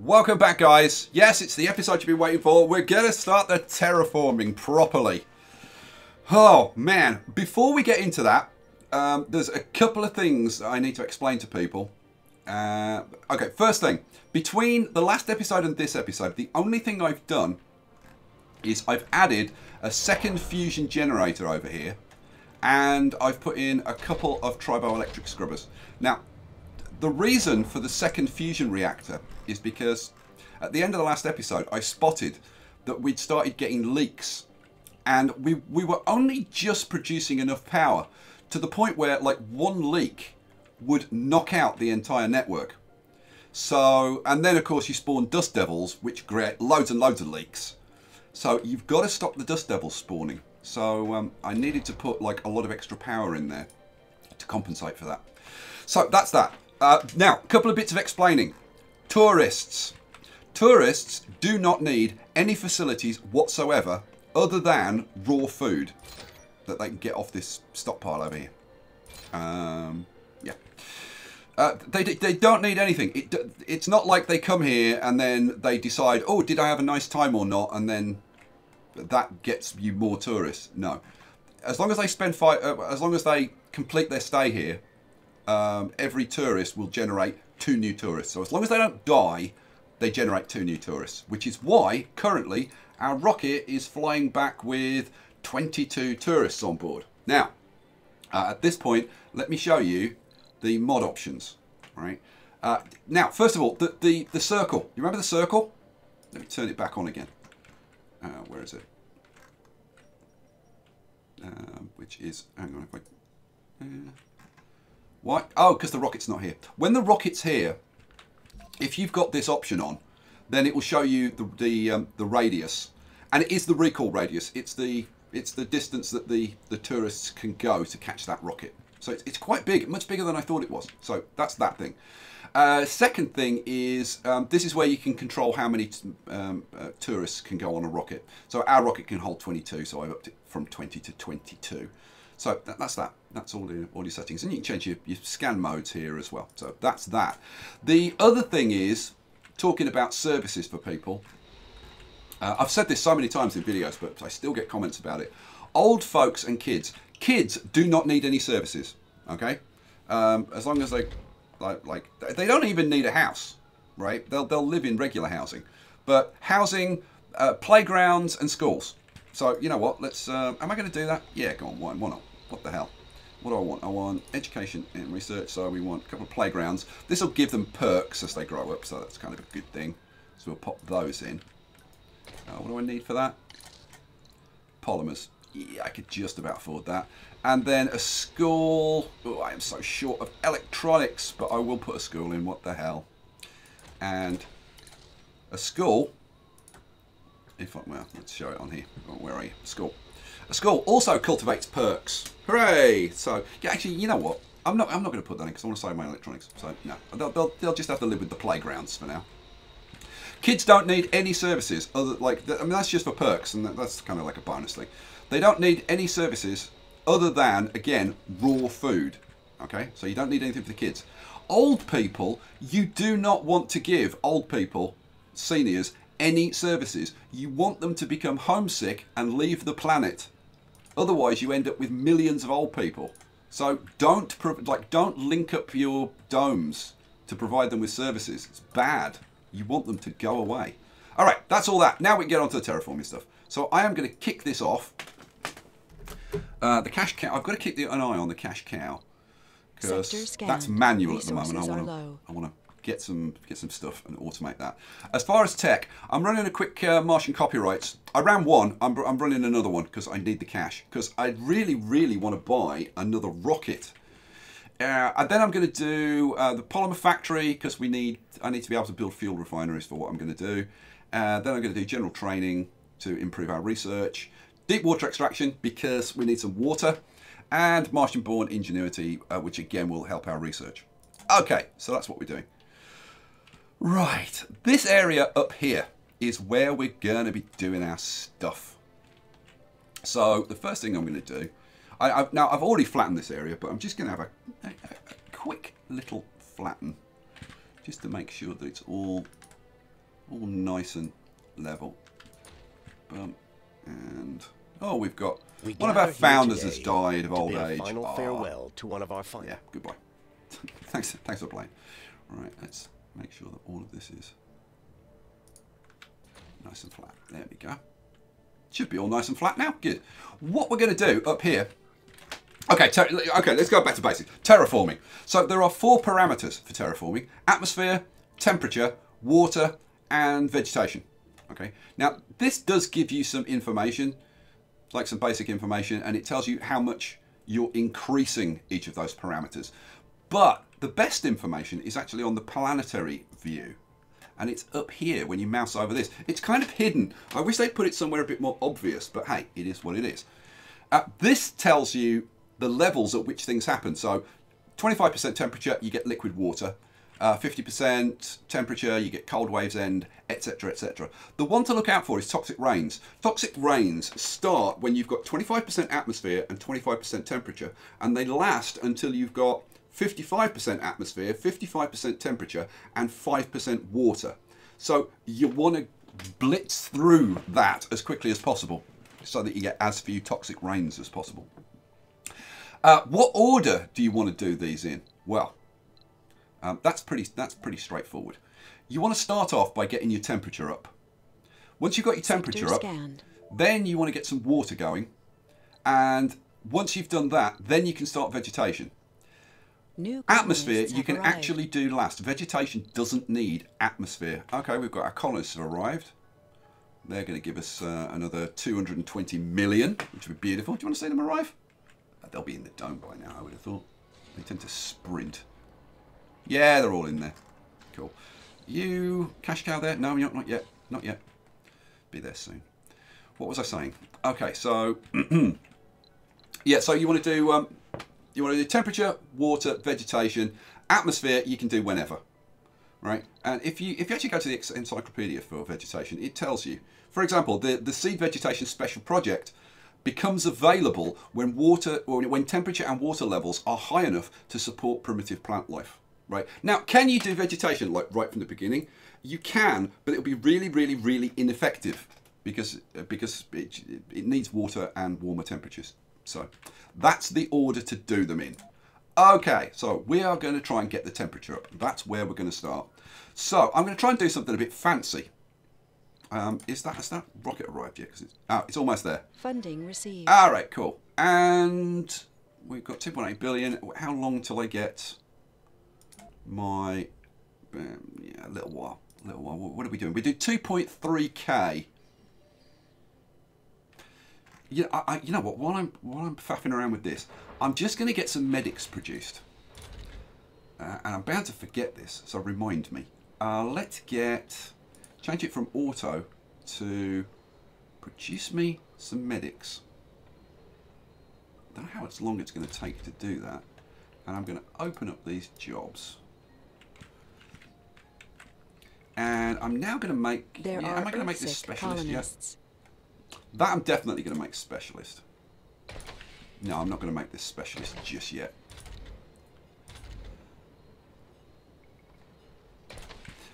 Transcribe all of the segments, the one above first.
Welcome back, guys. Yes, it's the episode you've been waiting for. We're going to start the terraforming properly. Oh, man. Before we get into that, um, there's a couple of things I need to explain to people. Uh, okay, first thing. Between the last episode and this episode, the only thing I've done is I've added a second fusion generator over here and I've put in a couple of triboelectric scrubbers. Now, the reason for the second fusion reactor is because at the end of the last episode, I spotted that we'd started getting leaks and we, we were only just producing enough power to the point where like one leak would knock out the entire network. So, and then of course you spawn dust devils, which create loads and loads of leaks. So you've got to stop the dust devils spawning. So um, I needed to put like a lot of extra power in there to compensate for that. So that's that. Uh, now, a couple of bits of explaining. Tourists. Tourists do not need any facilities whatsoever other than raw food that they can get off this stockpile over here. Um, yeah. Uh, they, they don't need anything. It, it's not like they come here and then they decide, oh, did I have a nice time or not? And then that gets you more tourists. No. As long as they spend five, uh, as long as they complete their stay here, um, every tourist will generate two new tourists. So as long as they don't die, they generate two new tourists, which is why currently our rocket is flying back with 22 tourists on board. Now, uh, at this point, let me show you the mod options. Right. Uh, now, first of all, the, the, the circle. You remember the circle? Let me turn it back on again. Uh, where is it? Uh, which is, hang on, if I, uh, why? Oh, because the rocket's not here. When the rocket's here, if you've got this option on, then it will show you the the, um, the radius, and it is the recall radius. It's the it's the distance that the the tourists can go to catch that rocket. So it's, it's quite big, much bigger than I thought it was. So that's that thing. Uh, second thing is um, this is where you can control how many um, uh, tourists can go on a rocket. So our rocket can hold 22, so I've upped it from 20 to 22. So that, that's that. That's all, the, all your settings. And you can change your, your scan modes here as well. So that's that. The other thing is talking about services for people. Uh, I've said this so many times in videos, but I still get comments about it. Old folks and kids. Kids do not need any services, okay? Um, as long as they like, like they don't even need a house, right? They'll they'll live in regular housing, but housing, uh, playgrounds, and schools. So you know what? Let's. Uh, am I going to do that? Yeah, go on. Why, why not? What the hell? What do I want? I want education and research. So we want a couple of playgrounds. This will give them perks as they grow up. So that's kind of a good thing. So we'll pop those in. Uh, what do I need for that? Polymers. Yeah, I could just about afford that. And then a school. Oh, I am so short of electronics, but I will put a school in. What the hell? And a school. If I, well, let's show it on here. Oh, where are you? School. A school also cultivates perks. Hooray! So, yeah, actually, you know what? I'm not. I'm not going to put that in because I want to save my electronics. So no, they'll, they'll, they'll just have to live with the playgrounds for now. Kids don't need any services other like I mean that's just for perks and that's kind of like a bonus thing. They don't need any services other than, again, raw food. Okay, so you don't need anything for the kids. Old people, you do not want to give old people, seniors, any services. You want them to become homesick and leave the planet. Otherwise, you end up with millions of old people. So don't like don't link up your domes to provide them with services. It's bad. You want them to go away. All right, that's all that. Now we get on to the terraforming stuff. So I am going to kick this off uh, the cash cow. I've got to keep the, an eye on the cash cow because that's manual at the moment. I want to. I want to get some get some stuff and automate that. As far as tech, I'm running a quick uh, Martian copyrights. I ran one. I'm, I'm running another one because I need the cash because I really really want to buy another rocket. Uh, and then I'm going to do uh, the polymer factory because we need. I need to be able to build fuel refineries for what I'm going to do. Uh, then I'm going to do general training to improve our research deep water extraction because we need some water, and Martian-born ingenuity, uh, which again will help our research. Okay, so that's what we're doing. Right, this area up here is where we're going to be doing our stuff. So the first thing I'm going to do, I, I've, now I've already flattened this area, but I'm just going to have a, a, a quick little flatten, just to make sure that it's all all nice and level. Boom. And oh, we've got We one of our founders has died of old age. Final Ah, farewell to one of our finest. Yeah, goodbye. thanks, thanks for playing. All right, let's make sure that all of this is nice and flat. There we go. Should be all nice and flat now. Good. What we're going to do up here. Okay, okay, let's go back to basics. Terraforming. So there are four parameters for terraforming: atmosphere, temperature, water, and vegetation. Okay. Now this does give you some information, like some basic information, and it tells you how much you're increasing each of those parameters. But the best information is actually on the planetary view and it's up here when you mouse over this. It's kind of hidden. I wish they'd put it somewhere a bit more obvious, but hey, it is what it is. Uh, this tells you the levels at which things happen. So 25% temperature, you get liquid water. Uh, 50% temperature, you get cold waves end, etc., etc. The one to look out for is toxic rains. Toxic rains start when you've got 25% atmosphere and 25% temperature, and they last until you've got 55% atmosphere, 55% temperature, and 5% water. So you want to blitz through that as quickly as possible so that you get as few toxic rains as possible. Uh, what order do you want to do these in? Well, um, that's pretty that's pretty straightforward. You want to start off by getting your temperature up. Once you've got your temperature up, then you want to get some water going, and once you've done that, then you can start vegetation. New Atmosphere you can arrived. actually do last. Vegetation doesn't need atmosphere. Okay, we've got our colonists have arrived. They're going to give us uh, another 220 million, which would be beautiful. Do you want to see them arrive? They'll be in the dome by now, I would have thought. They tend to sprint. Yeah, they're all in there. Cool. You, cash cow there? No, not, not yet. Not yet. Be there soon. What was I saying? Okay, so yeah, so you want to do um, you want to do temperature, water, vegetation, atmosphere. You can do whenever, right? And if you if you actually go to the encyclopedia for vegetation, it tells you. For example, the the seed vegetation special project becomes available when water or when temperature and water levels are high enough to support primitive plant life. Right now, can you do vegetation like right from the beginning? You can, but it'll be really, really, really ineffective because because it, it needs water and warmer temperatures. So that's the order to do them in. Okay, so we are going to try and get the temperature up. That's where we're going to start. So I'm going to try and do something a bit fancy. Um, is that has that rocket arrived yet? Because it's oh, it's almost there. Funding received. All right, cool. And we've got 2.8 billion. How long till I get my? Um, yeah, a little while. A little while. What are we doing? We do 2.3k. Yeah, I, I, you know what? While I'm while I'm faffing around with this, I'm just going to get some medics produced, uh, and I'm bound to forget this. So remind me. Uh, let's get change it from auto to produce me some medics. I don't know how it's long it's going to take to do that. And I'm going to open up these jobs. And I'm now going to make. There yeah, are am I going to make this specialist yet? colonists. That I'm definitely going to make specialist. No, I'm not going to make this specialist just yet.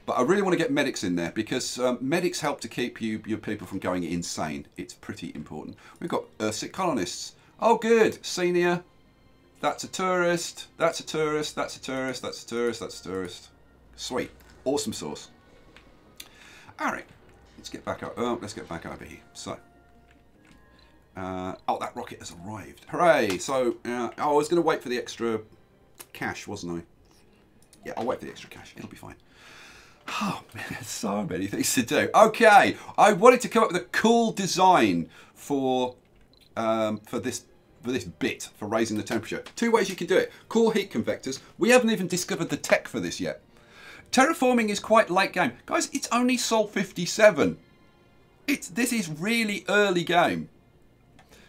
But I really want to get medics in there because um, medics help to keep you your people from going insane. It's pretty important. We've got Earthsick colonists. Oh, good. Senior. That's a tourist. That's a tourist. That's a tourist. That's a tourist. That's a tourist. Sweet. Awesome sauce. All right. Let's get back up. Oh, let's get back over here. So. Uh, oh, that rocket has arrived. Hooray! So, uh, I was going to wait for the extra cash, wasn't I? Yeah, I'll wait for the extra cash. It'll be fine. Oh, man, there's so many things to do. Okay, I wanted to come up with a cool design for um, for this for this bit for raising the temperature. Two ways you can do it. Core heat convectors. We haven't even discovered the tech for this yet. Terraforming is quite late game, guys. It's only Sol 57. It's this is really early game.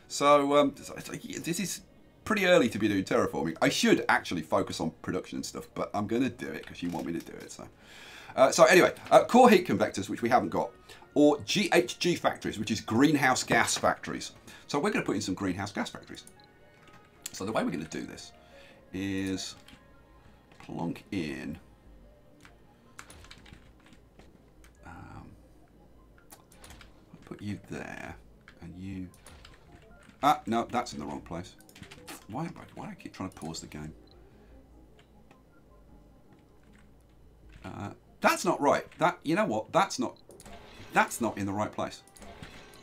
So um, this is pretty early to be doing terraforming. I should actually focus on production and stuff, but I'm going to do it because you want me to do it. So, uh, so anyway, uh, core heat convectors, which we haven't got, or GHG factories, which is greenhouse gas factories. So we're going to put in some greenhouse gas factories. So the way we're going to do this is plonk in. put you there, and you. Ah, no, that's in the wrong place. Why, why do I keep trying to pause the game? Uh, that's not right. That you know what? That's not. That's not in the right place.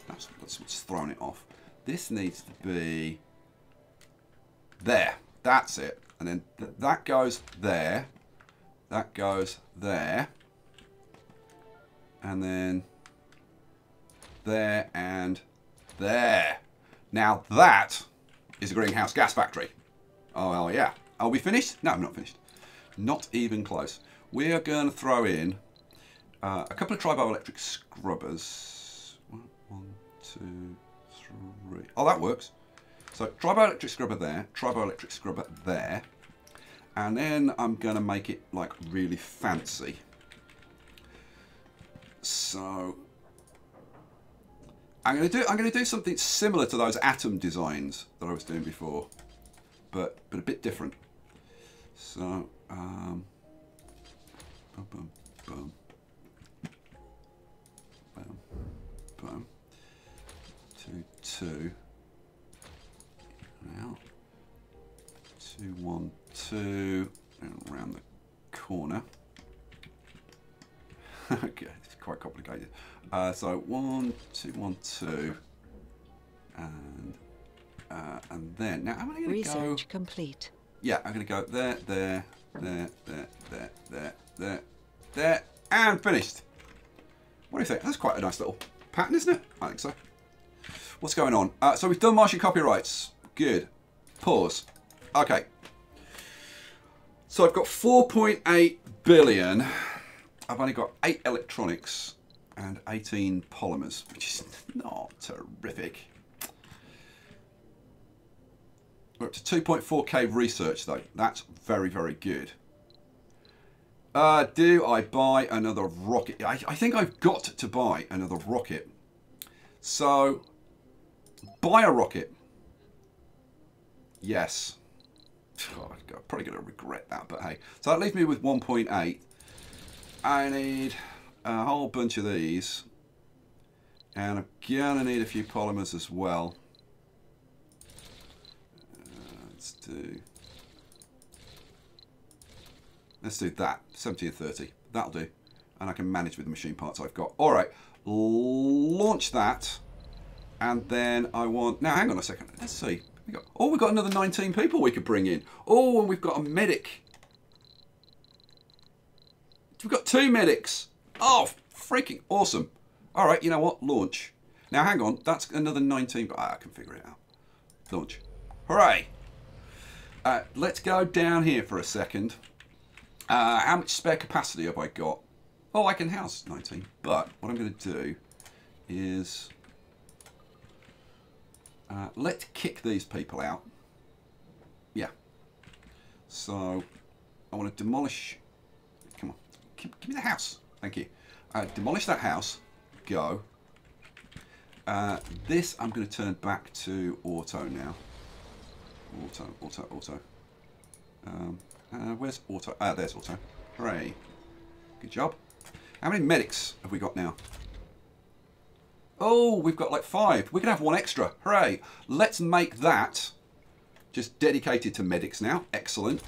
That's that's what's thrown it off. This needs to be there. That's it. And then th that goes there. That goes there. And then there and there. Now that is a greenhouse gas factory. Oh, yeah. Are we finished? No, I'm not finished. Not even close. We are going to throw in uh, a couple of triboelectric scrubbers. One, two, three. Oh, that works. So triboelectric scrubber there, triboelectric scrubber there. And then I'm going to make it like really fancy. So I'm going to do I'm going to do something similar to those atom designs that I was doing before, but but a bit different. So um, boom, boom, boom, boom, boom, two, two. Now, two, one, two, and around the corner. okay, quite complicated. Uh, so one, two, one, two, and uh, and then now I'm going to go. Research complete. Yeah, I'm going to go there, there, there, there, there, there, there, there, and finished. What do you think? That's quite a nice little pattern, isn't it? I think so. What's going on? Uh, so we've done Martian copyrights. Good. Pause. Okay. So I've got 4.8 billion. I've only got 8 electronics and 18 polymers, which is not terrific. We're up to 2.4k research though. That's very, very good. Uh, do I buy another rocket? I, I think I've got to buy another rocket. So, buy a rocket. Yes. Oh, I'm probably going to regret that, but hey. So that leaves me with 1.8. I need a whole bunch of these. And I'm to need a few polymers as well. Uh, let's do... Let's do that. 70 and 30. That'll do. And I can manage with the machine parts I've got. All right. Launch that. And then I want... Now, hang on a second. Let's see. We got, oh, we've got another 19 people we could bring in. Oh, and we've got a medic. We've got two medics. Oh, freaking awesome. All right, you know what? Launch. Now, hang on. That's another 19... But I can figure it out. Launch. Hooray. Uh, let's go down here for a second. Uh, how much spare capacity have I got? Oh, I can house 19. But what I'm going to do is... Uh, let's kick these people out. Yeah. So, I want to demolish... Give, give me the house. Thank you. Uh, demolish that house. Go. Uh, this I'm going to turn back to auto now. Auto, auto, auto. Um, uh, where's auto? Ah, there's auto. Hooray. Good job. How many medics have we got now? Oh, we've got like five. We can have one extra. Hooray. Let's make that just dedicated to medics now. Excellent.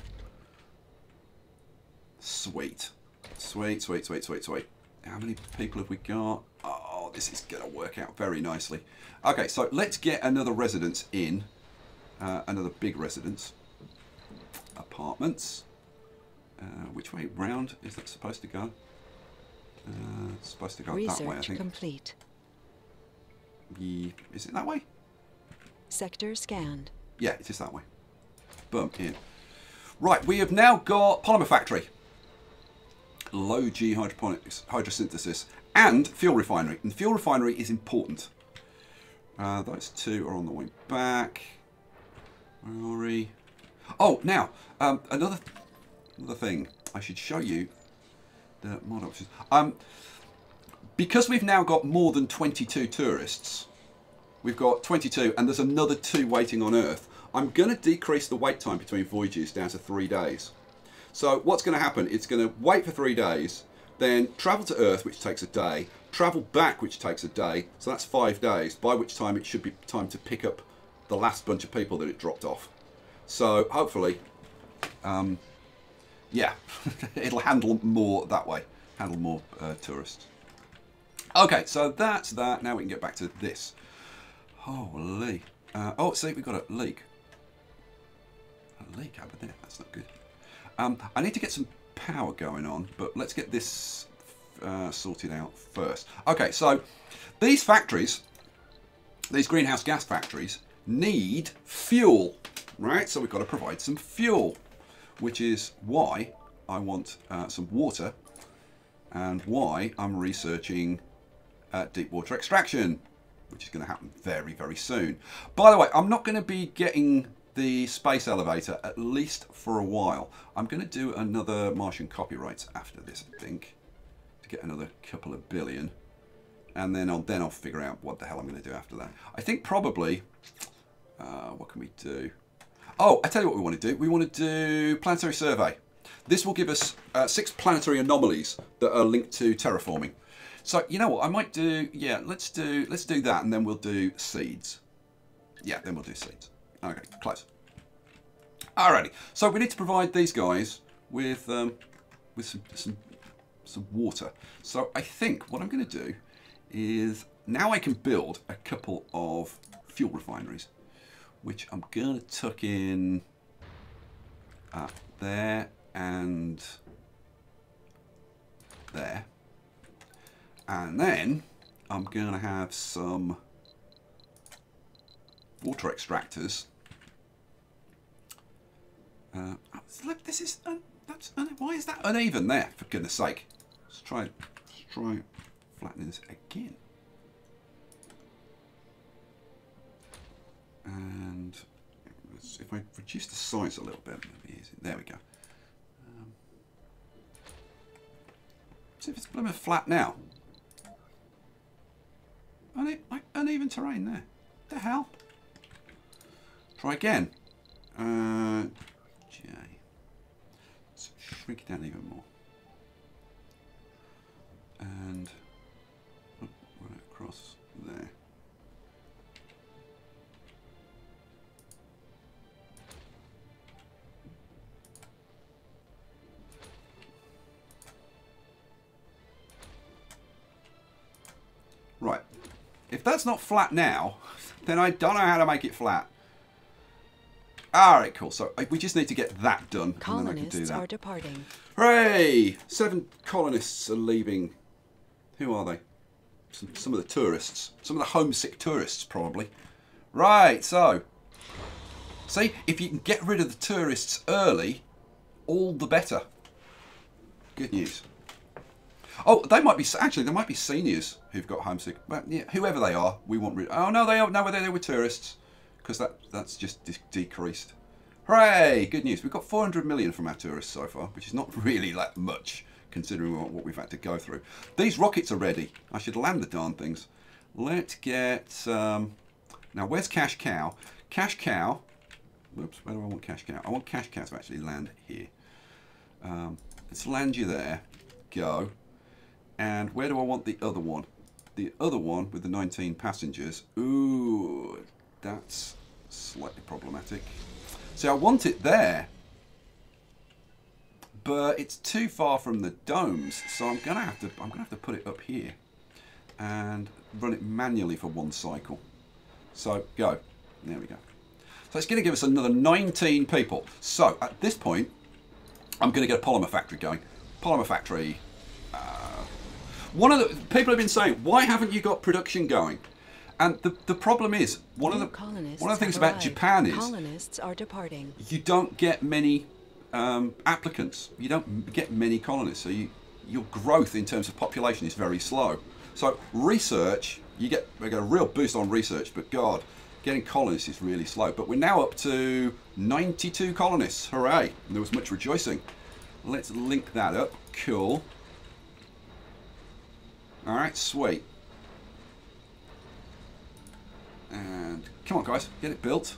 Sweet. Sweet, sweet, sweet, sweet, sweet. How many people have we got? Oh, this is going to work out very nicely. Okay, so let's get another residence in. Uh, another big residence. Apartments. Uh, which way round is that supposed to go? Uh, it's supposed to go that way, I Research think. complete. Ye- Is it that way? Sector scanned. Yeah, it is that way. Boom, in. Right, we have now got polymer factory, low G hydroponics, hydrosynthesis, and fuel refinery. And fuel refinery is important. Uh, those two are on the way back. Where are we? Oh, now um, another another thing. I should show you the mod options. Um, because we've now got more than 22 tourists, we've got 22 and there's another two waiting on Earth. I'm going to decrease the wait time between voyages down to three days. So what's going to happen? It's going to wait for three days then travel to Earth, which takes a day, travel back, which takes a day, so that's five days, by which time it should be time to pick up the last bunch of people that it dropped off. So hopefully, um, yeah, it'll handle more that way, handle more uh, tourists. Okay, so that's that. Now we can get back to this. Holy. Uh, oh, see, we've got a leak. A leak over there. That's not good. Um, I need to get some power going on, but let's get this uh, sorted out first. Okay, so these factories, these greenhouse gas factories, need fuel, right? So we've got to provide some fuel, which is why I want uh, some water and why I'm researching uh, deep water extraction, which is going to happen very, very soon. By the way, I'm not going to be getting the space elevator at least for a while. I'm going to do another Martian copyrights after this, I think, to get another couple of billion. And then I'll, then I'll figure out what the hell I'm going to do after that. I think probably, uh, what can we do? Oh, I tell you what we want to do. We want to do planetary survey. This will give us uh, six planetary anomalies that are linked to terraforming. So you know what? I might do. Yeah, let's do let's do that, and then we'll do seeds. Yeah, then we'll do seeds. Okay, close. Alrighty. So we need to provide these guys with um, with some, some some water. So I think what I'm going to do is now I can build a couple of fuel refineries, which I'm going to tuck in uh, there and there. And then I'm going to have some water extractors. Uh, look, this is un, that's un, why is that uneven there? For goodness sake, let's try let's try flattening this again. And if I reduce the size a little bit, it'll be easy. There we go. Um, see if it's blooming flat now. Une uneven terrain there. The hell? Try again. Uh, J. Let's shrink it down even more. And oh, right across there. Right. If that's not flat now, then I don't know how to make it flat. Alright, cool. So we just need to get that done, and then I can do Colonists that. are departing. Hooray! Seven colonists are leaving. Who are they? Some, some of the tourists. Some of the homesick tourists, probably. Right, so. See, if you can get rid of the tourists early, all the better. Good news. Oh, they might be actually. There might be seniors who've got homesick. But yeah, whoever they are, we want rid. Oh no, they are no, they they were tourists because that that's just de- decreased. Hooray! Good news. We've got 400 million from our tourists so far, which is not really that much considering what, what we've had to go through. These rockets are ready. I should land the darn things. Let's get um, now. Where's Cash Cow? Cash Cow. Whoops. Where do I want Cash Cow? I want Cash Cow to actually land here. Um, let's land you there. Go. And where do I want the other one? The other one with the 19 passengers. Ooh, that's slightly problematic. See, I want it there, but it's too far from the domes, so I'm gonna have to. I'm gonna have to put it up here and run it manually for one cycle. So go. There we go. So it's to give us another 19 people. So at this point, I'm to get a polymer factory going. Polymer factory. Uh, one of the people have been saying, why haven't you got production going? And the, the problem is one of the one of the things about. Japan is colonists are departing. you don't get many um, applicants. You don't get many colonists, so you, your growth in terms of population is very slow. So research, you get, we get a real boost on research, but God, getting colonists is really slow. But we're now up to 92 colonists. Hooray! And there was much rejoicing. Let's link that up. Cool. All right, sweet. And come on, guys, get it built.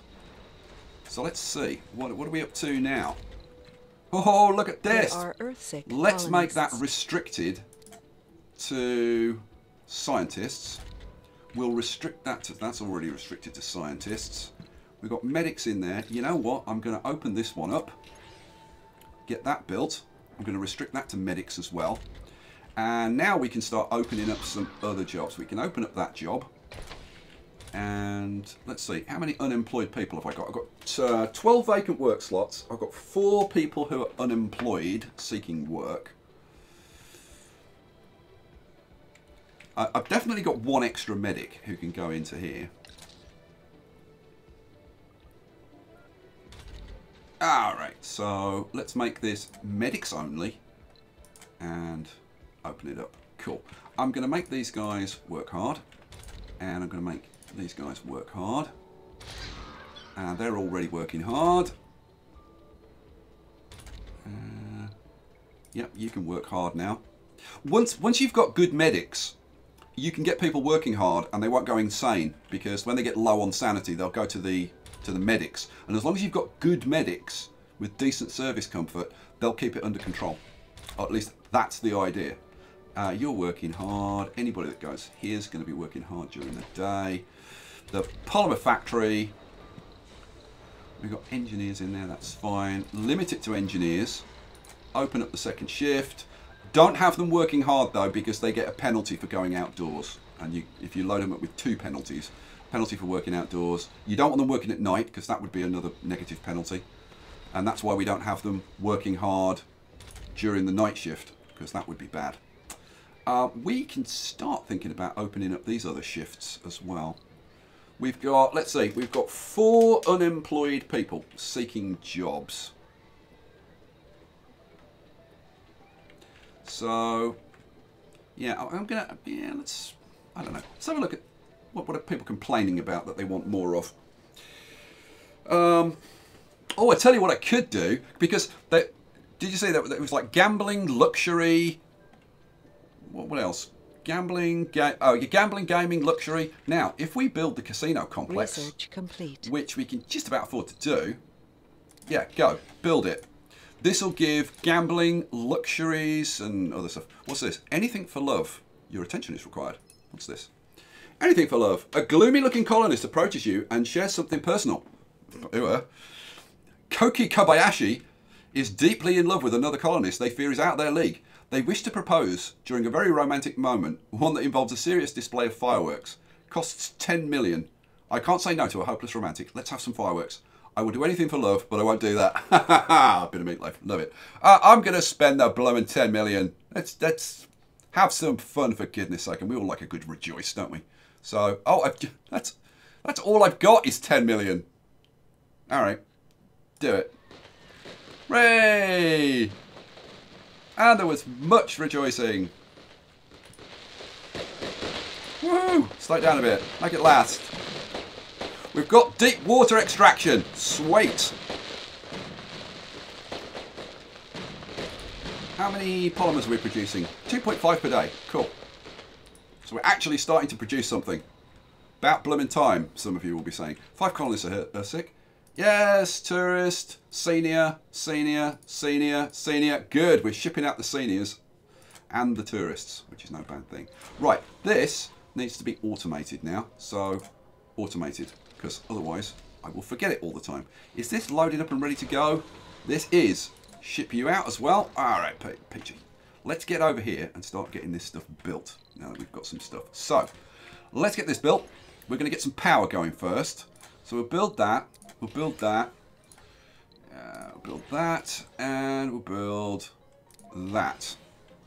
So let's see. What, what are we up to now? Oh, look at this. Let's make that restricted to scientists. We'll restrict that to, that's already restricted to scientists. We've got medics in there. You know what? I'm going to open this one up. Get that built. I'm going to restrict that to medics as well. And now we can start opening up some other jobs. We can open up that job. And let's see, how many unemployed people have I got? I've got uh, 12 vacant work slots. I've got four people who are unemployed seeking work. I- I've definitely got one extra medic who can go into here. Alright, so let's make this medics only and open it up. Cool. I'm going to make these guys work hard and I'm going to make these guys work hard. And they're already working hard. Uh, yep, you can work hard now. Once once you've got good medics, you can get people working hard and they won't go insane because when they get low on sanity, they'll go to the to the medics. And as long as you've got good medics with decent service comfort, they'll keep it under control. Or at least that's the idea. Uh, you're working hard. Anybody that goes here is going to be working hard during the day. The polymer factory. We've got engineers in there, that's fine. Limit it to engineers. Open up the second shift. Don't have them working hard though because they get a penalty for going outdoors. And you, if you load them up with two penalties, penalty for working outdoors. You don't want them working at night because that would be another negative penalty. And that's why we don't have them working hard during the night shift because that would be bad. Uh, we can start thinking about opening up these other shifts as well. We've got, let's see, we've got four unemployed people seeking jobs. So, yeah, I'm gonna, yeah, let's, I don't know, let's have a look at what, what are people complaining about that they want more of. Um, oh, I tell you what I could do, because they, did you say that it was like gambling, luxury, what, what else? Gambling, ga- oh, yeah, gambling, gaming, luxury. Now, if we build the casino complex, Research complete. which we can just about afford to do, yeah, go, build it. This will give gambling, luxuries, and other stuff. What's this? Anything for love. Your attention is required. What's this? Anything for love. A gloomy looking colonist approaches you and shares something personal. Koki Kobayashi is deeply in love with another colonist they fear is out of their league. They wish to propose during a very romantic moment, one that involves a serious display of fireworks. Costs 10 million. I can't say no to a hopeless romantic. Let's have some fireworks. I will do anything for love, but I won't do that. Bit of Meat Loaf. Love it. Uh, I'm going to spend the blowing 10 million. Let's, let's have some fun for goodness sake. And we all like a good rejoice, don't we? So, oh, I've, that's, that's all I've got is 10 million. All right. Do it. Ray! And there was much rejoicing. Woohoo! Slow down a bit. Make it last. We've got deep water extraction. Sweet. How many polymers are we producing? 2.5 per day. Cool. So we're actually starting to produce something. About blooming time, some of you will be saying. Five colonists are, are sick. Yes, tourist, senior, senior, senior, senior. Good, we're shipping out the seniors and the tourists, which is no bad thing. Right, this needs to be automated now. So, automated, because otherwise I will forget it all the time. Is this loaded up and ready to go? This is. Ship you out as well. All right, Pe- Peachy. Let's get over here and start getting this stuff built now that we've got some stuff. So, let's get this built. We're going to get some power going first. So we'll build that. We'll build that. Uh, we'll build that. And we'll build that.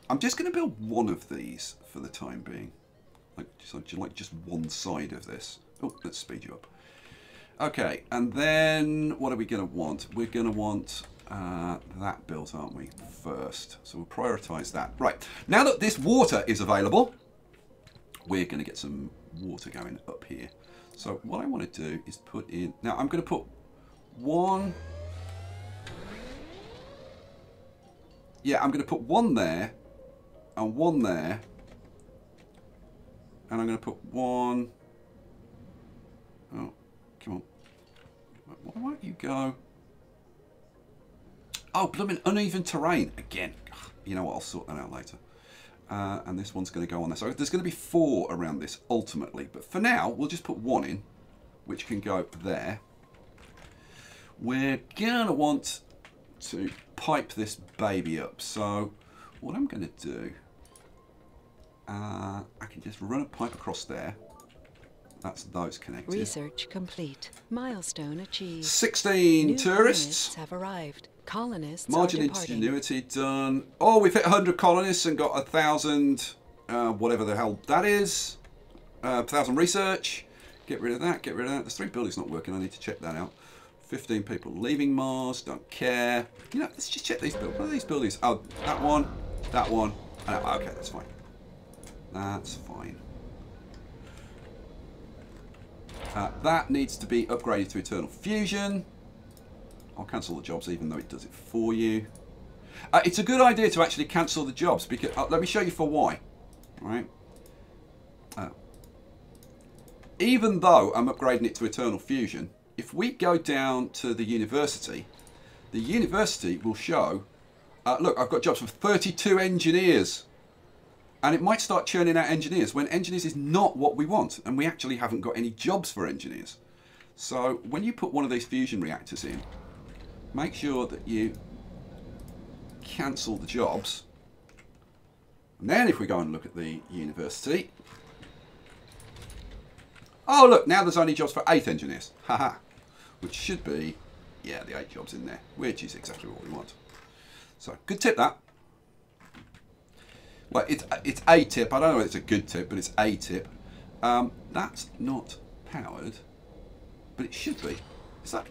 I'm just going to build one of these for the time being. Like just, like just one side of this. Oh, let's speed you up. Okay, and then what are we going to want? We're going to want uh, that built, aren't we, first. So we'll prioritise that. Right, now that this water is available, we're going to get some water going up here. So what I want to do is put in... Now I'm going to put one... Yeah, I'm going to put one there and one there. And I'm going to put one... Oh, come on. Why won't you go... Oh, blooming uneven terrain. Again. You know what, I'll sort that out later. Uh, and this one's going to go on there. So there's going to be four around this ultimately. But for now, we'll just put one in, which can go there. We're going to want to pipe this baby up. So what I'm going to do, uh, I can just run a pipe across there. That's those connected. Research complete. Milestone achieved. 16 New tourists. have arrived. Colonists Martian ingenuity done. Oh, we've hit 100 colonists and got a thousand, uh, whatever the hell that is. Uh, thousand research. Get rid of that. Get rid of that. There's three buildings not working. I need to check that out. 15 people leaving Mars. Don't care. You know, let's just check these buildings. What are these buildings? Oh, that one, that one. And that, okay, that's fine. That's fine. Uh, that needs to be upgraded to Eternal Fusion. I'll cancel the jobs even though it does it for you. Uh, it's a good idea to actually cancel the jobs because uh, let me show you for why. Right. Uh, even though I'm upgrading it to Eternal Fusion, if we go down to the university, the university will show, uh, look, I've got jobs for 32 engineers. And it might start churning out engineers when engineers is not what we want. And we actually haven't got any jobs for engineers. So when you put one of these fusion reactors in, make sure that you cancel the jobs. And then if we go and look at the university, oh look, now there's only jobs for eight engineers, haha, which should be, yeah, the eight jobs in there, which is exactly what we want. So good tip that. Well, it's it's a tip. I don't know if it's a good tip, but it's a tip. Um, that's not powered, but it should be. Is that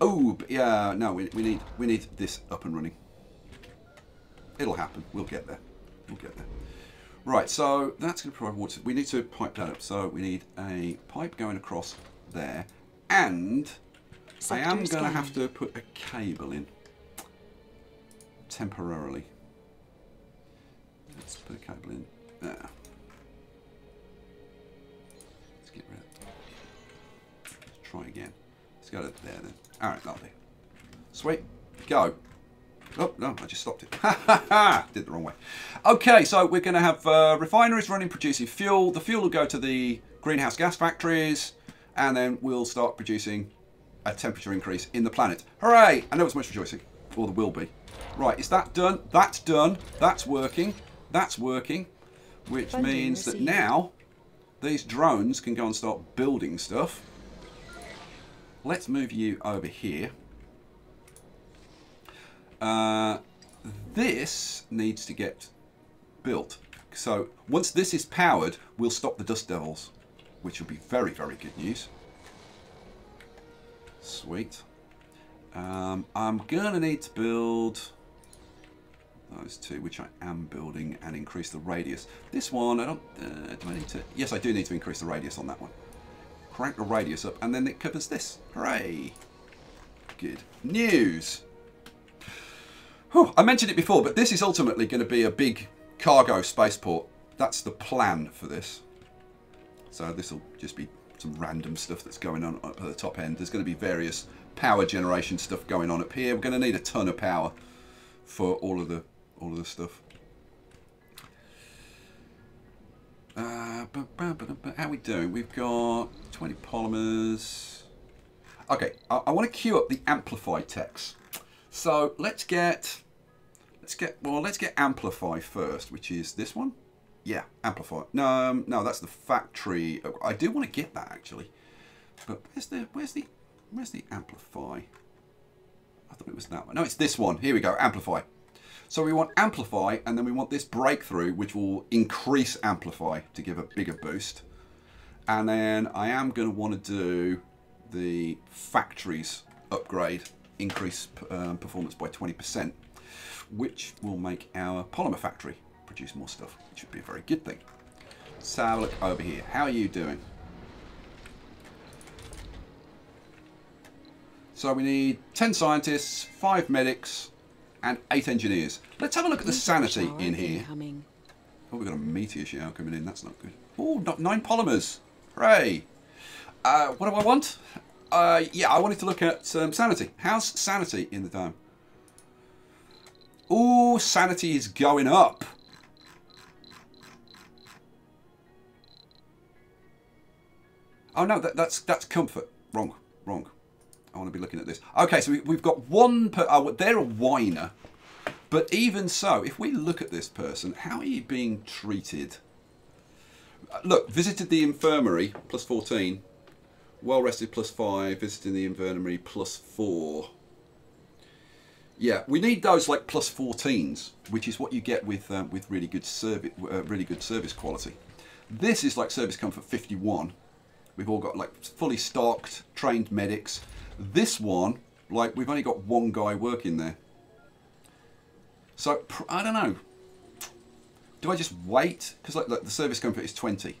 Oh, but yeah, no, we, we need we need this up and running. It'll happen. We'll get there. We'll get there. Right, so that's going to provide water. We need to pipe that up. So we need a pipe going across there, and I am going to have to put a cable in temporarily. Let's put a cable in there. Let's get rid of. Let's try again. Let's go to there then. All right, lovely. Sweet. Go. Oh, no, I just stopped it. Ha ha ha! Did the wrong way. Okay, so we're going to have uh, refineries running, producing fuel. The fuel will go to the greenhouse gas factories, and then we'll start producing a temperature increase in the planet. Hooray! I know it's much rejoicing. Or there will be. Right, is that done? That's done. That's working. That's working. Which Funding means that now these drones can go and start building stuff. Let's move you over here. Uh, this needs to get built. So once this is powered, we'll stop the Dust Devils, which will be very, very good news. Sweet. Um, I'm going to need to build those two, which I am building, and increase the radius. This one, I don't, uh, do I need to? Yes, I do need to increase the radius on that one. Crank the radius up, and then it covers this. Hooray! Good news. Whew, I mentioned it before, but this is ultimately going to be a big cargo spaceport. That's the plan for this. So this will just be some random stuff that's going on up at the top end. There's going to be various power generation stuff going on up here. We're going to need a ton of power for all of the all of the stuff. Uh, how we doing? We've got 20 polymers. Okay, I, I want to queue up the amplify text. So let's get, let's get, well, let's get amplify first, which is this one. Yeah, amplify. No, um, no, that's the factory. I do want to get that actually, but where's the, where's the, where's the amplify? I thought it was that one. No, it's this one. Here we go, amplify. So we want amplify, and then we want this breakthrough, which will increase amplify to give a bigger boost. And then I am going to want to do the factories upgrade, increase um, performance by 20%, which will make our polymer factory produce more stuff, which would be a very good thing. A look over here. How are you doing? So we need 10 scientists, 5 medics, and 8 engineers. Let's have a look at the sanity in here. Oh, we've got a meteor shower coming in. That's not good. Oh, not nine polymers. Hooray. Uh, what do I want? Uh, yeah, I wanted to look at um, sanity. How's sanity in the dome? Oh, sanity is going up. Oh no, that, that's that's comfort. Wrong, wrong. I want to be looking at this. Okay, so we, we've got one per. Oh, they're a whiner, but even so, if we look at this person, how are you being treated? Look, visited the infirmary plus fourteen, well rested plus five, visiting the infirmary plus four. Yeah, we need those like plus 14s, which is what you get with um, with really good service, uh, really good service quality. This is like service comfort 51. We've all got like fully stocked, trained medics. This one, like we've only got one guy working there. So I don't know. Do I just wait? Because like, the service comfort is 20.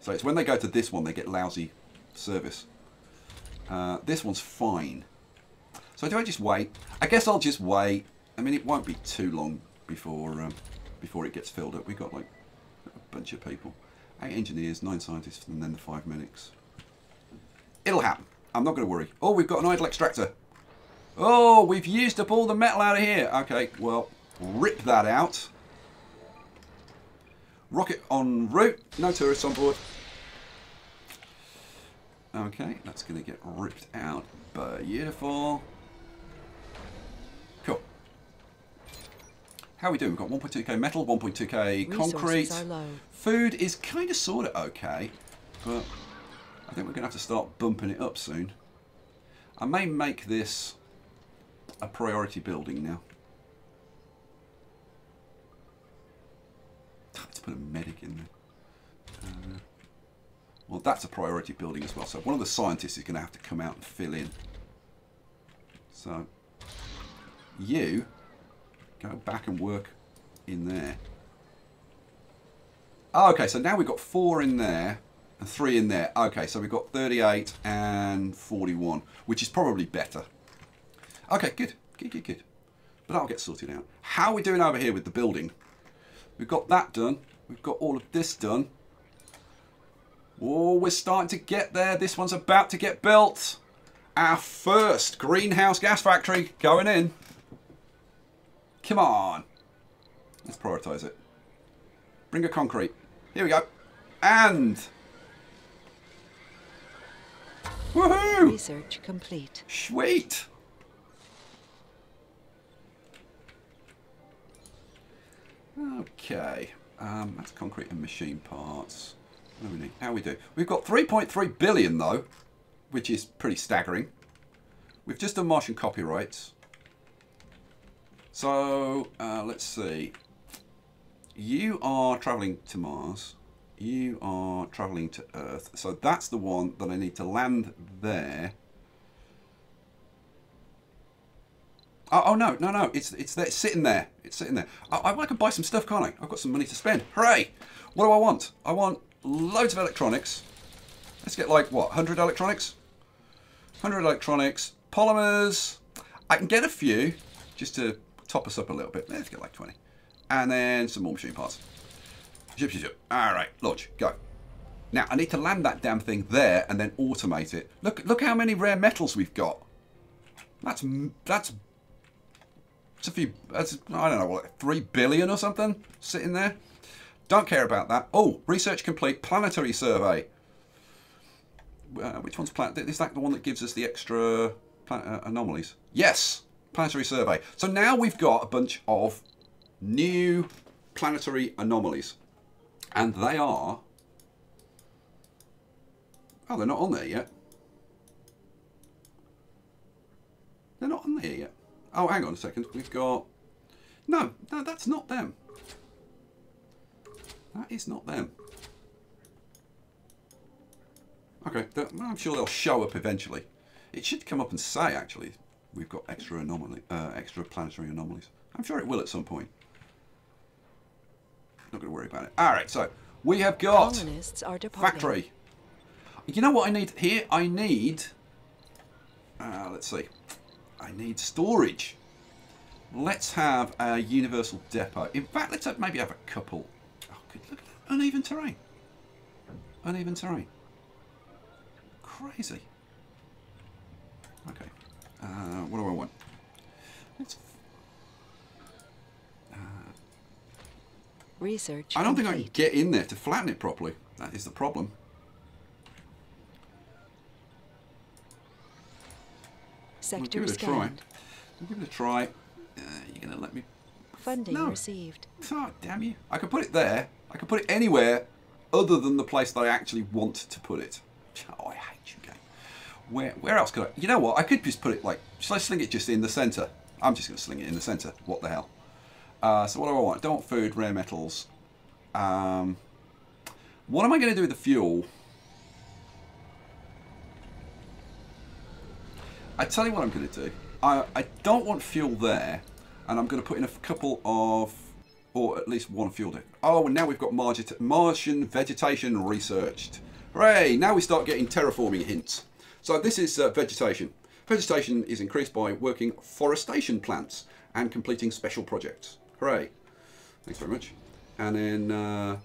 So it's when they go to this one they get lousy service. Uh, this one's fine. So do I just wait? I guess I'll just wait. I mean, it won't be too long before um, before it gets filled up. We've got like a bunch of people, eight engineers, nine scientists, and then the five medics. It'll happen. I'm not going to worry. Oh, we've got an idle extractor. Oh, we've used up all the metal out of here. Okay, well, rip that out. Rocket en route. No tourists on board. Okay, that's going to get ripped out. Beautiful. Cool. How are we doing? We've got 1.2k metal, 1.2k concrete. Resources are low. Food is kind of sort of okay, but I think we're going to have to start bumping it up soon. I may make this a priority building now. Let's put a medic in there. Uh, well, that's a priority building as well. So one of the scientists is going to have to come out and fill in. So you go back and work in there. Oh, okay, so now we've got four in there and three in there. Okay, so we've got 38 and 41, which is probably better. Okay, good, good, good, good. But that'll get sorted out. How are we doing over here with the building? We've got that done. We've got all of this done. Oh, we're starting to get there. This one's about to get built. Our first greenhouse gas factory going in. Come on. Let's prioritise it. Bring a concrete. Here we go. And... Woohoo! Research complete. Sweet. Okay. Um, that's concrete and machine parts. What do we need? How we do? We've got 3.3 billion though, which is pretty staggering. We've just done Martian copyrights. So uh, let's see. You are traveling to Mars. You are traveling to Earth. So that's the one that I need to land there. Oh, oh no, no, no! It's it's there, it's sitting there. It's sitting there. I, I can buy some stuff, can't I? I've got some money to spend. Hooray! What do I want? I want loads of electronics. Let's get like what, 100 electronics? 100 electronics, polymers. I can get a few just to top us up a little bit. Let's get like 20, and then some more machine parts. Zip, zip. All right, launch, go. Now I need to land that damn thing there and then automate it. Look, look how many rare metals we've got. That's m- that's a few, that's, I don't know, what, three billion or something sitting there. Don't care about that. Oh, research complete, planetary survey. Uh, which one's planet? Is that the one that gives us the extra uh, anomalies? Yes, planetary survey. So now we've got a bunch of new planetary anomalies. And they are. Oh, they're not on there yet. They're not on there yet. Oh, hang on a second. We've got. No, no, that's not them. That is not them. Okay, I'm sure they'll show up eventually. It should come up and say actually we've got extra anomaly, uh, extra planetary anomalies. I'm sure it will at some point. Not going to worry about it. All right, so we have got factory. You know what I need here? I need. Uh, let's see. I need storage. Let's have a universal depot. In fact, let's have, maybe have a couple. Oh, good. Look at that. Uneven terrain. Uneven terrain. Crazy. Okay. Uh, what do I want? Let's, Research I don't think I can get in there to flatten it properly. That is the problem. We'll Sector give it a try. We'll give it a try. Uh, you're going to let me... Funding No. received. Oh, damn you. I could put it there. I could put it anywhere other than the place that I actually want to put it. Oh, I hate you, game. Where, where else could I... You know what? I could just put it like... Shall I sling it just in the centre? I'm just going to sling it in the centre. What the hell? Uh, so what do I want? Don't food, rare metals. Um, what am I going to do with the fuel? I tell you what I'm going to do. I, I don't want fuel there, and I'm going to put in a couple of, or at least one fuel. there. Oh, and now we've got Martian vegetation researched. Hooray! Now we start getting terraforming hints. So this is uh, vegetation. Vegetation is increased by working forestation plants and completing special projects. Hooray! Thanks very much. And then uh,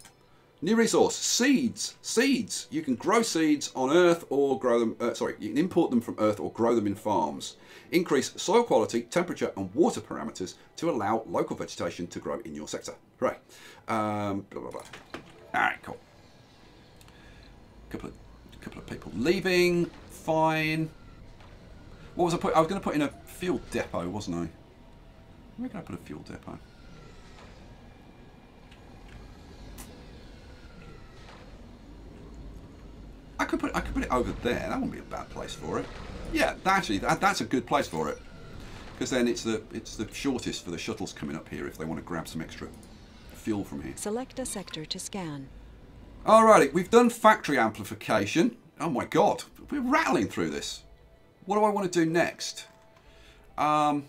new resource: seeds. Seeds. You can grow seeds on Earth or grow them. Uh, sorry, you can import them from Earth or grow them in farms. Increase soil quality, temperature, and water parameters to allow local vegetation to grow in your sector. Hooray! Um, blah blah blah. All right, cool. Couple of couple of people leaving. Fine. What was I put? I was going to put in a fuel depot, wasn't I? Where can I put a fuel depot? I could put I could put it over there. That wouldn't be a bad place for it. Yeah, actually, that, that's a good place for it. Because then it's the it's the shortest for the shuttles coming up here if they want to grab some extra fuel from here. Select a sector to scan. Alrighty, we've done factory amplification. Oh my god, we're rattling through this. What do I want to do next? Um,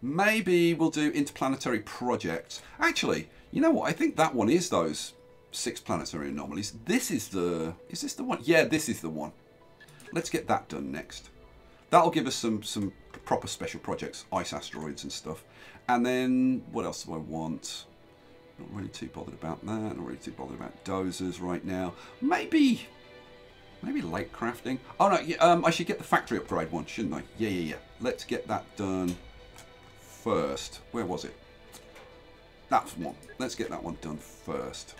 maybe we'll do interplanetary projects. Actually, you know what? I think that one is those six planetary anomalies. This is the... Is this the one? Yeah, this is the one. Let's get that done next. That'll give us some, some proper special projects, ice asteroids and stuff. And then, what else do I want? Not really too bothered about that. Not really too bothered about dozers right now. Maybe, maybe light crafting. Oh no, um, I should get the factory upgrade one, shouldn't I? Yeah, yeah, yeah. Let's get that done first. Where was it? That's one. Let's get that one done first.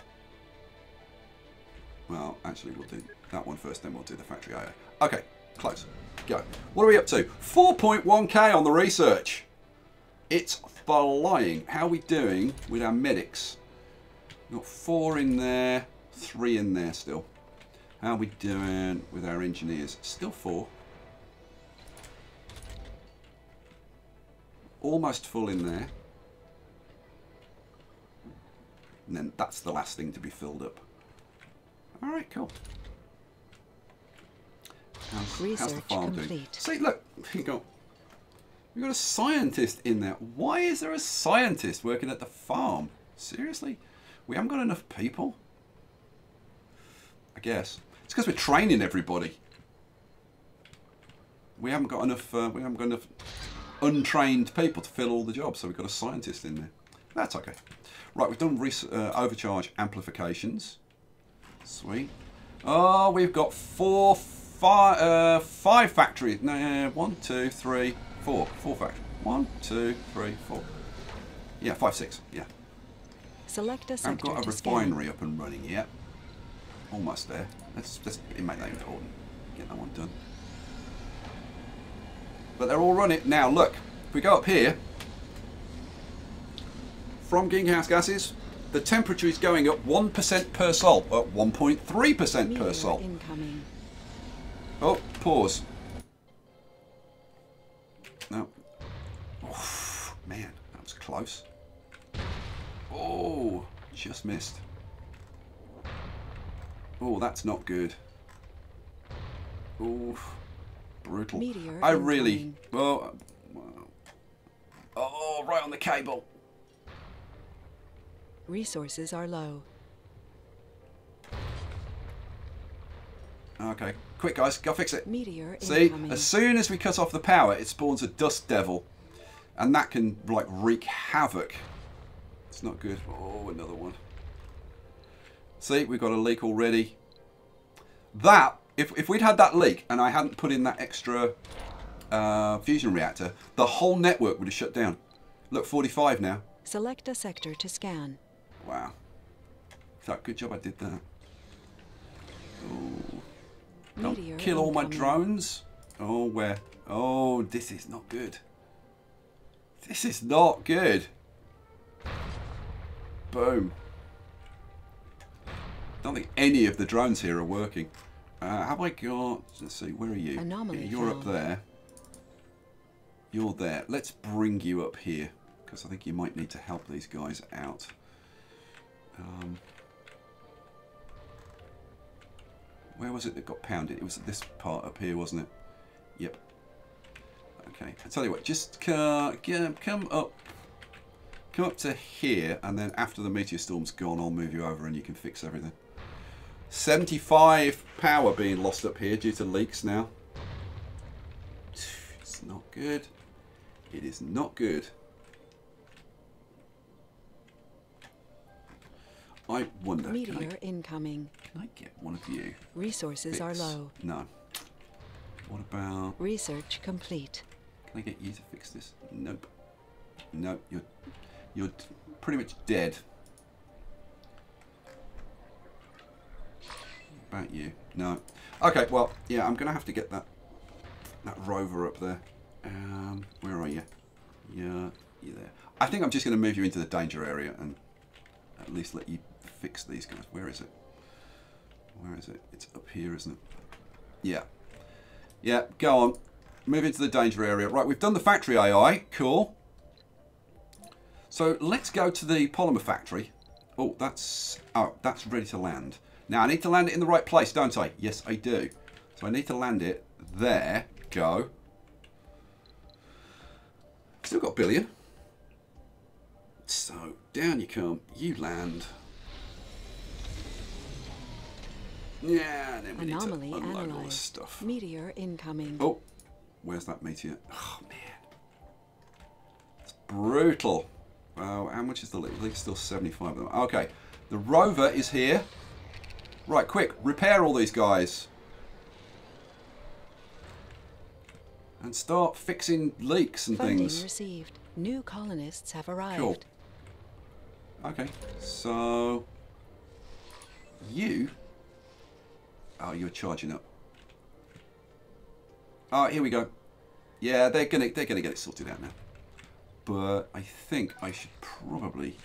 Well, actually, we'll do that one first, then we'll do the factory AI. Okay, close. Go. What are we up to? 4.1k on the research. It's flying. How are we doing with our medics? Got four in there, three in there still. How are we doing with our engineers? Still four. Almost full in there. And then that's the last thing to be filled up. Alright, cool. How's, how's the Research farm doing? See, look, you got We've got a scientist in there. Why is there a scientist working at the farm? Seriously? We haven't got enough people? I guess. It's because we're training everybody. We haven't got enough uh, we haven't got enough untrained people to fill all the jobs, so we've got a scientist in there. That's okay. Right, we've done uh, overcharge amplifications. Sweet. Oh, we've got four, five, uh, five factories. No, yeah, one, two, three, four. Four factories. One, two, three, four. Yeah, five, six. Yeah. Select a I've got a to scan. refinery up and running yet. Almost there. Let's let's make that important. Get that one done. But they're all running now. Look, if we go up here, from greenhouse gases, the temperature is going up one percent per sol, at one point three percent per Meteor sol. incoming. Oh, pause. No. Oof, man, that was close. Oh, just missed. Oh, that's not good. Oof, brutal. Meteor I really. incoming. Oh, well, Oh, right on the cable. Resources are low. Okay, quick guys, go fix it. Meteor See, incoming. as soon as we cut off the power, it spawns a dust devil, and that can like wreak havoc. It's not good. Oh, another one. See, we've got a leak already. That, if if we'd had that leak and I hadn't put in that extra uh, fusion reactor, the whole network would have shut down. Look, 45 now. Select a sector to scan. Wow. So, good job I did that. Don't kill all my drones. Oh, where? Oh, this is not good. This is not good. Boom. Don't think any of the drones here are working. Uh, have I got? Let's see. Where are you? Anomaly You're up there. You're there. Let's bring you up here because I think you might need to help these guys out. Um, where was it that got pounded? It was this part up here, wasn't it? Yep. Okay. I tell you what, just uh, come up, come up to here, and then after the meteor storm's gone, I'll move you over and you can fix everything. 75 power being lost up here due to leaks now. It's not good. It is not good. I wonder, can I, Meteor incoming. can I get one of you? Resources are low. No. What about? Research complete. Can I get you to fix this? Nope. Nope. You're you're pretty much dead. About you? No. Okay. Well, yeah. I'm gonna have to get that that rover up there. Um, where are you? Yeah, you there. I think I'm just gonna move you into the danger area and at least let you fix these guys. Where is it? Where is it? It's up here, isn't it? Yeah. Yeah, go on. Move into the danger area. Right, we've done the factory AI. Cool. So let's go to the polymer factory. Oh, that's oh, that's ready to land. Now I need to land it in the right place, don't I? Yes, I do. So I need to land it there. Go. Still got a billion. So down you come. You land. Yeah, then we Anomaly need to unload all analyzed. this stuff. Meteor incoming. Oh, where's that meteor? Oh man, it's brutal. Wow, how much is the leak? The leak's still 75 of them. Okay, the rover is here. Right, quick, repair all these guys. And start fixing leaks and Funding things. received. New colonists have arrived. Cool. Okay, so you. Oh, you're charging up. Oh, here we go. Yeah, they're gonna they're gonna get it sorted out now. But I think I should probably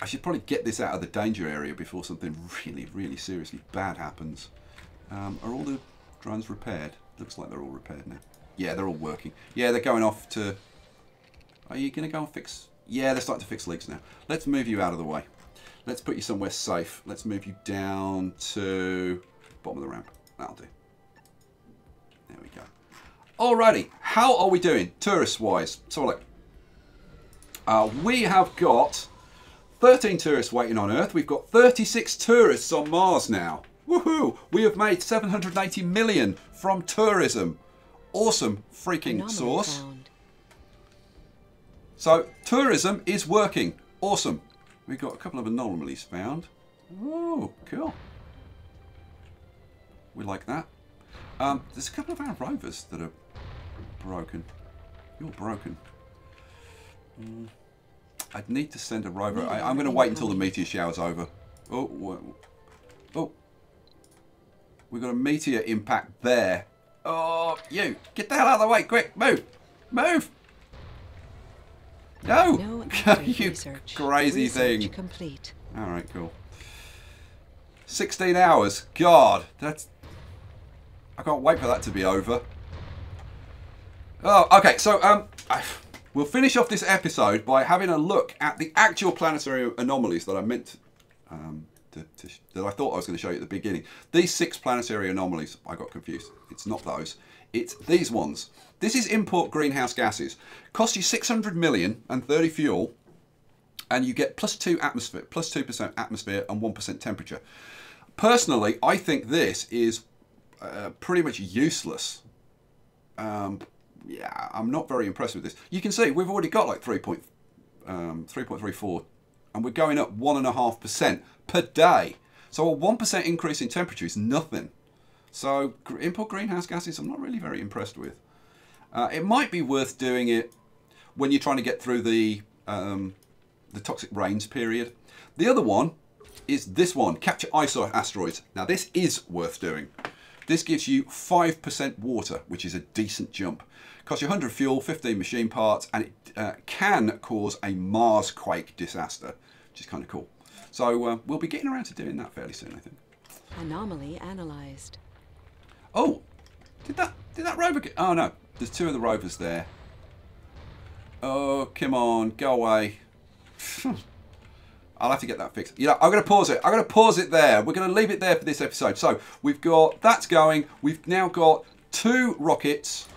I should probably get this out of the danger area before something really, really seriously bad happens. Um, are all the drones repaired? Looks like they're all repaired now. Yeah, they're all working. Yeah, they're going off to are you going to go and fix? Yeah, they're starting to fix leaks now. Let's move you out of the way. Let's put you somewhere safe. Let's move you down to bottom of the ramp. That'll do. There we go. Alrighty, how are we doing tourist-wise? So look, uh, we have got 13 tourists waiting on Earth. We've got 36 tourists on Mars now. Woohoo! We have made 780 million from tourism. Awesome freaking source. So tourism is working. Awesome. We've got a couple of anomalies found. Oh, cool. We like that. Um, there's a couple of our rovers that are broken. You're broken. Mm, I'd need to send a rover. I, I'm going to wait until the meteor shower's over. Oh, oh. We've got a meteor impact there. Oh, you. Get the hell out of the way, quick. Move. Move. No! No you research. crazy research thing. complete. Alright, cool. 16 hours. God, that's... I can't wait for that to be over. Oh, okay, so um, I, we'll finish off this episode by having a look at the actual planetary anomalies that I meant um, to, to that I thought I was going to show you at the beginning. These six planetary anomalies, I got confused. It's not those. It's these ones. This is import greenhouse gases. Cost you 600 million and 30 fuel and you get plus two atmosphere, plus two percent atmosphere, and one percent temperature. Personally, I think this is uh, pretty much useless. Um, yeah, I'm not very impressed with this. You can see we've already got like 3. Um, 3.34, and we're going up one and a half percent per day. So a one percent increase in temperature is nothing. So input greenhouse gases, I'm not really very impressed with. Uh, it might be worth doing it when you're trying to get through the um, the toxic rains period. The other one is this one, capture ice asteroids. Now this is worth doing. This gives you 5% water, which is a decent jump. Costs you 100 fuel, 15 machine parts, and it uh, can cause a Mars quake disaster, which is kind of cool. So uh, we'll be getting around to doing that fairly soon, I think. Anomaly analyzed. Oh, did that did that rover get? Oh no, there's two of the rovers there. Oh, come on, go away. I'll have to get that fixed. You know, I'm going to pause it. I'm going to pause it there. We're going to leave it there for this episode. So we've got that's going. We've now got two rockets.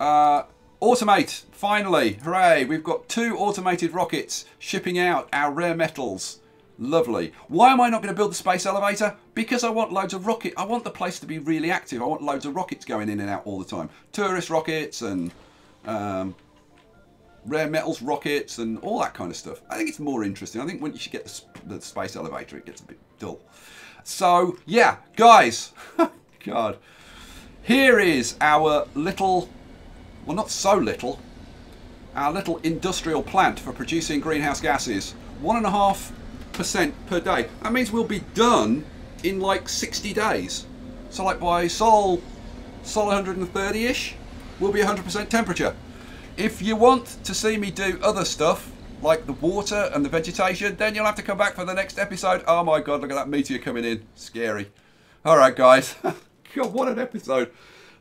Uh, automate finally, hooray! We've got two automated rockets shipping out our rare metals. Lovely. Why am I not going to build the space elevator? Because I want loads of rocket. I want the place to be really active. I want loads of rockets going in and out all the time. Tourist rockets and um, rare metals rockets and all that kind of stuff. I think it's more interesting. I think when you should get the, sp- the space elevator, it gets a bit dull. So yeah, guys, God, here is our little, well, not so little, our little industrial plant for producing greenhouse gases. One and a half percent per day. That means we'll be done in like 60 days. So like by Sol, Sol 130-ish, we'll be 100% temperature. If you want to see me do other stuff, like the water and the vegetation, then you'll have to come back for the next episode. Oh my god, look at that meteor coming in. Scary. Alright guys. god, what an episode.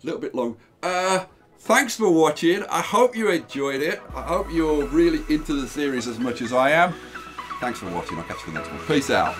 A little bit long. Uh, thanks for watching. I hope you enjoyed it. I hope you're really into the series as much as I am. Thanks for watching. I'll catch you for the next one. Peace out.